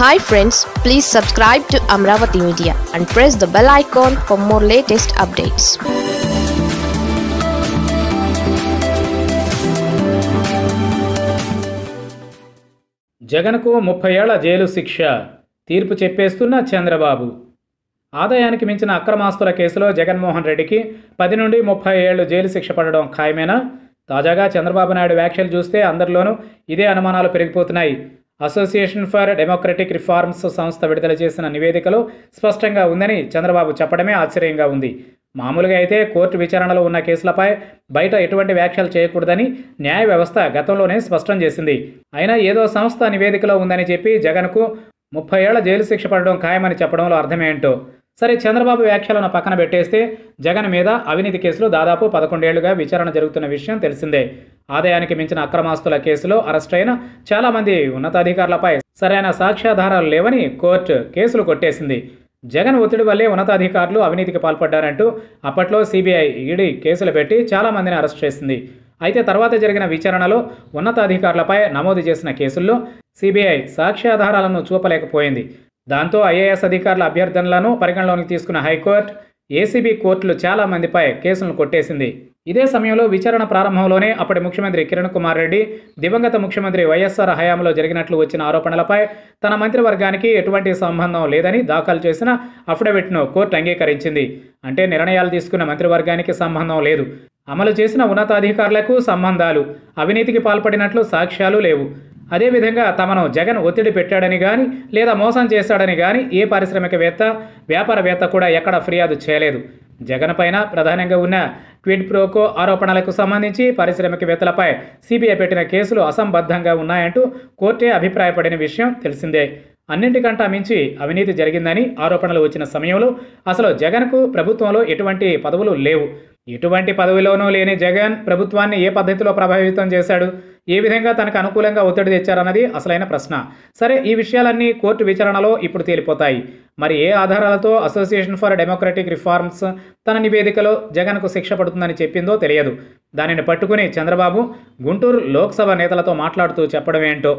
Hi friends please subscribe to Amaravati media and press the bell icon for more latest updates జగన్కు ముప్పై ఏళ్ళ jail శిక్ష తీర్పు చెప్పేస్తున్న చంద్రబాబు. ఆదాయానికి మించిన అక్రమాస్తుల కేసులో జగన్మోహన్ రెడ్డికి పది నుండి ముప్పై ఏళ్ళు జైలు శిక్ష పడడం ఖాయమేనా? తాజాగా చంద్రబాబు నాయుడు వ్యాఖ్యలు చూస్తే అందరిలోనూ ఇదే అనుమానాలు పెరిగిపోతున్నాయి. అసోసియేషన్ ఫర్ డెమోక్రటిక్ రిఫార్మ్స్ సంస్థ విడుదల చేసిన నివేదికలో స్పష్టంగా ఉందని చంద్రబాబు చెప్పడమే ఆశ్చర్యంగా ఉంది. మామూలుగా అయితే కోర్టు విచారణలో ఉన్న కేసులపై బయట ఎటువంటి వ్యాఖ్యలు చేయకూడదని న్యాయ వ్యవస్థ గతంలోనే స్పష్టం చేసింది. అయినా ఏదో సంస్థ నివేదికలో ఉందని చెప్పి జగన్కు ముప్పై ఏళ్ళ జైలు శిక్ష పడడం ఖాయమని చెప్పడంలో అర్థమేంటో? సరే చంద్రబాబు వ్యాఖ్యలను పక్కన పెట్టేస్తే జగన్ మీద అవినీతి కేసులు దాదాపు పదకొండేళ్ళుగా విచారణ జరుగుతున్న విషయం తెలిసిందే. ఆదాయానికి మించిన అక్రమాస్తుల కేసులో అరెస్ట్ అయిన చాలామంది ఉన్నతాధికారులపై సరైన సాక్ష్యాధారాలు లేవని కోర్టు కేసులు కొట్టేసింది. జగన్ ఒత్తిడి వల్లే ఉన్నతాధికారులు అవినీతికి పాల్పడ్డారంటూ అప్పట్లో సిబిఐ ఈడీ కేసులు పెట్టి చాలామందిని అరెస్ట్ చేసింది. అయితే తర్వాత జరిగిన విచారణలో ఉన్నతాధికారులపై నమోదు చేసిన కేసుల్లో సిబిఐ సాక్ష్యాధారాలను చూపలేకపోయింది. దాంతో ఐఏఎస్ అధికారుల అభ్యర్థనలను పరిగణలోకి తీసుకున్న హైకోర్టు ఏసీబీ కోర్టులు చాలా మందిపై కేసులను కొట్టేసింది. ఇదే సమయంలో విచారణ ప్రారంభంలోనే అప్పటి ముఖ్యమంత్రి కిరణ్ కుమార్ రెడ్డి దివంగత ముఖ్యమంత్రి వైఎస్ఆర్ హయాంలో జరిగినట్లు వచ్చిన ఆరోపణలపై తన మంత్రివర్గానికి ఎటువంటి సంబంధం లేదని దాఖలు చేసిన అఫిడవిట్ను కోర్టు అంగీకరించింది. అంటే నిర్ణయాలు తీసుకున్న మంత్రివర్గానికి సంబంధం లేదు. అమలు చేసిన ఉన్నతాధికారులకు సంబంధాలు అవినీతికి పాల్పడినట్లు సాక్ష్యాలు లేవు. అదేవిధంగా తమను జగన్ ఒత్తిడి పెట్టాడని కానీ లేదా మోసం చేశాడని కానీ ఏ పారిశ్రామికవేత్త వ్యాపారవేత్త కూడా ఎక్కడ ఫిర్యాదు చేయలేదు. జగన్ పైన ప్రధానంగా ఉన్న ట్వీట్ ప్రోకో ఆరోపణలకు సంబంధించి పారిశ్రామికవేత్తలపై సిబిఐ పెట్టిన కేసులు అసంబద్ధంగా ఉన్నాయంటూ కోర్టే అభిప్రాయపడిన విషయం తెలిసిందే. అన్నింటికంటా మించి అవినీతి జరిగిందని ఆరోపణలు వచ్చిన సమయంలో అసలు జగన్కు ప్రభుత్వంలో ఎటువంటి పదవులు లేవు. ఎటువంటి పదవిలోనూ లేని జగన్ ప్రభుత్వాన్ని ఏ పద్ధతిలో ప్రభావితం చేశాడు? ఏ విధంగా తనకు అనుకూలంగా ఒత్తిడి తెచ్చారన్నది అసలైన ప్రశ్న. సరే ఈ విషయాలన్నీ కోర్టు విచారణలో ఇప్పుడు తేలిపోతాయి. మరి ఏ ఆధారాలతో అసోసియేషన్ ఫర్ డెమోక్రటిక్ రిఫార్మ్స్ తన నివేదికలో జగన్కు శిక్ష పడుతుందని చెప్పిందో తెలియదు. దానిని పట్టుకుని చంద్రబాబు గుంటూరు లోక్సభ నేతలతో మాట్లాడుతూ చెప్పడం ఏంటో